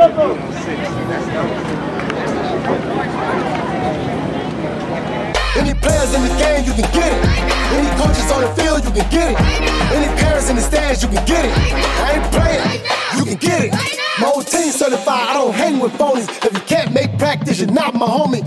Any players in the game, you can get it. Any coaches on the field, you can get it. Any parents in the stands, you can get it. I ain't playing, you can get it. My whole team certified, I don't hang with phonies. If you can't make practice, you're not my homie.